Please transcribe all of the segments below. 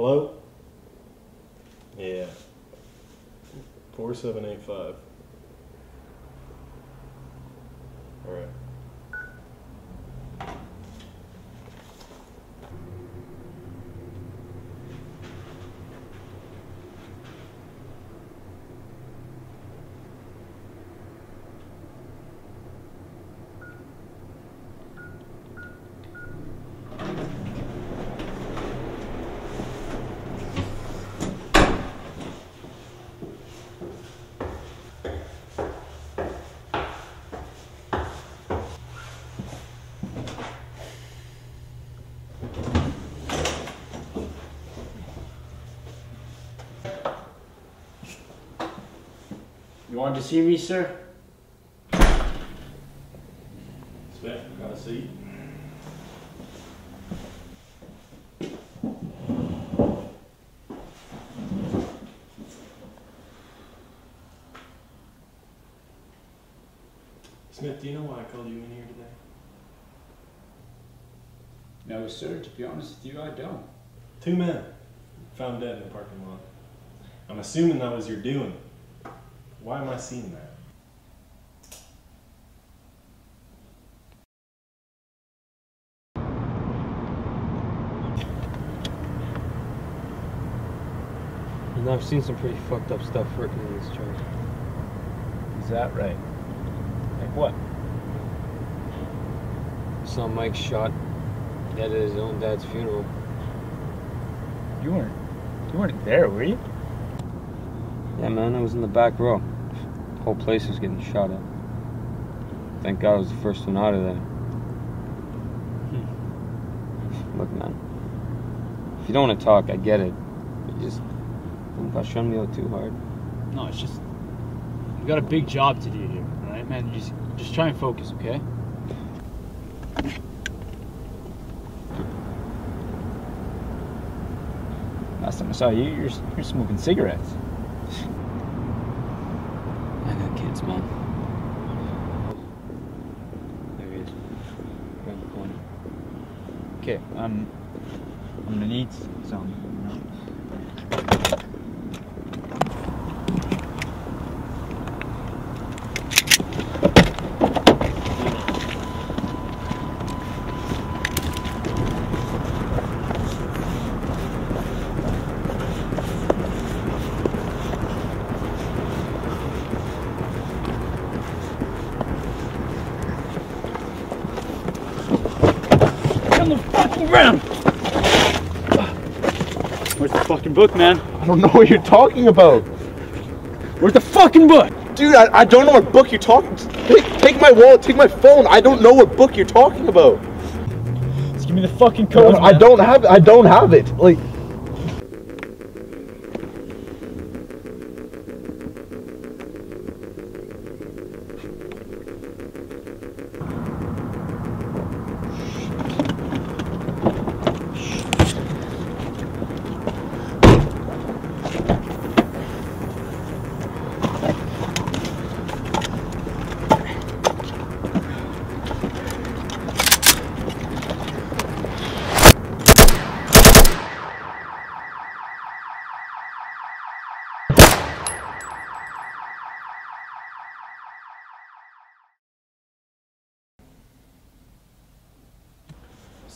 Hello? Yeah. 4785. You wanted to see me, sir? Smith, got a seat? Smith, do you know why I called you in here today? No, sir. To be honest with you, I don't. Two men found dead in the parking lot. I'm assuming that was your doing. Why am I seeing that? And I've seen some pretty fucked up stuff working in this joint. Is that right? Like what? Saw Mike shot dead at his own dad's funeral. You weren't. You weren't there, were you? Yeah, man, I was in the back row. Whole place was getting shot at. Thank God I was the first one out of there. Hmm. Look, man. If you don't want to talk, I get it. But just don't push on me out too hard. No, it's just we got a big job to do here, all right, man. Just just try and focus, okay? Last time I saw you, you're, you're smoking cigarettes. Kids, man. There he is. Around the corner. Okay, um, I'm gonna need some. On the fucking ground! Where's the fucking book, man? I don't know what you're talking about. Where's the fucking book? Dude, I, I don't know what book you're talking take, take my wallet, take my phone. I don't know what book you're talking about. Just give me the fucking code. I don't have I don't have it. Like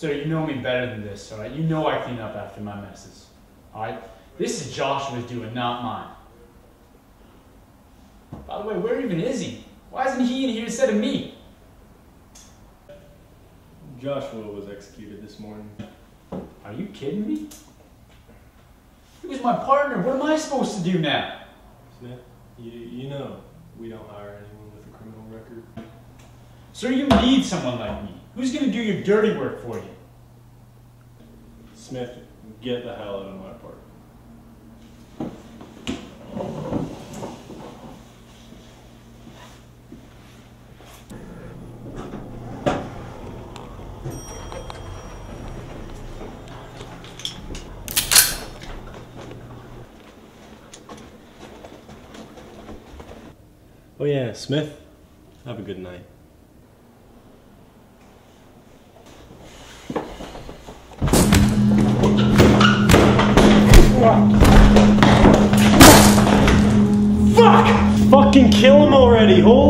Sir, you know me better than this, all right? You know I clean up after my messes, all right? This is Joshua's doing, not mine. By the way, where even is he? Why isn't he in here instead of me? Joshua was executed this morning. Are you kidding me? He was my partner. What am I supposed to do now? Smith, you, you know we don't hire anyone with a criminal record. Sir, you need someone like me. Who's going to do your dirty work for you? Smith, get the hell out of my apartment. Oh yeah, Smith. Have a good night. Fuck! Fucking kill him already! Holy!